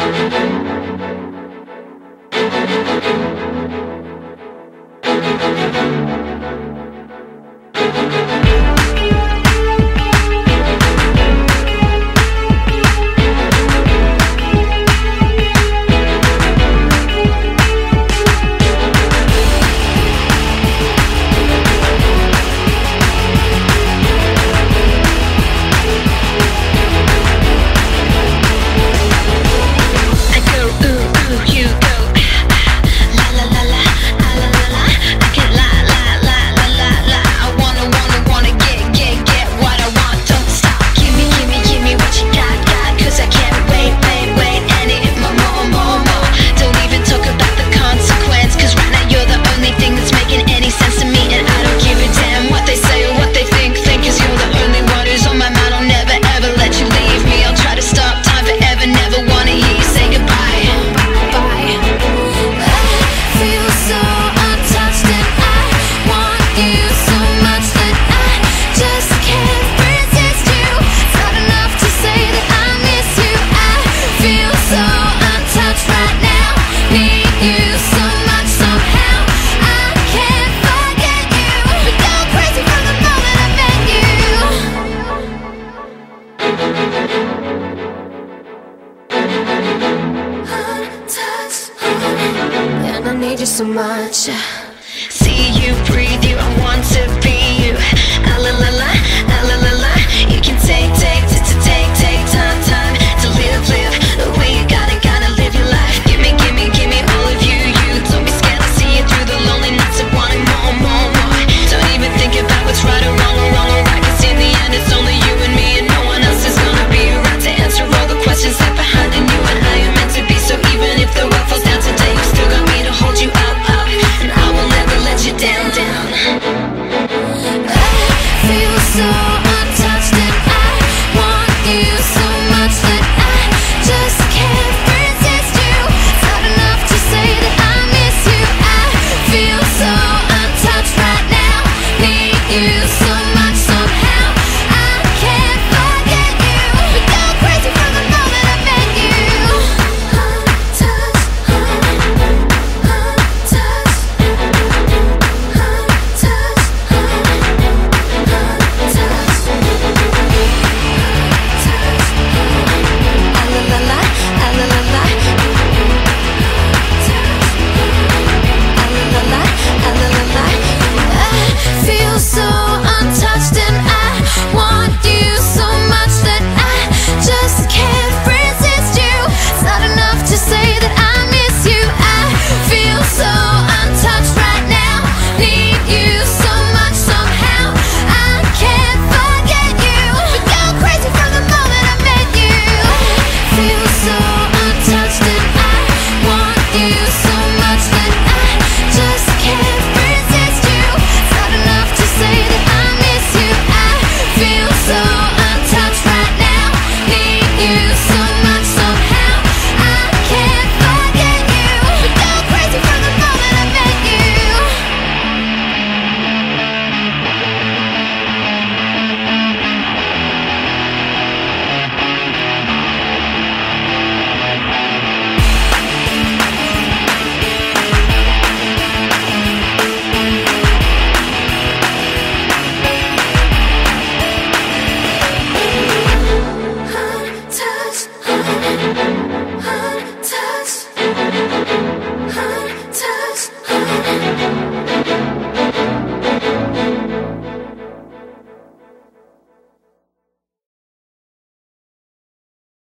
Thank you. you so much. See you, breathe you, I want to be you. Ah la la la.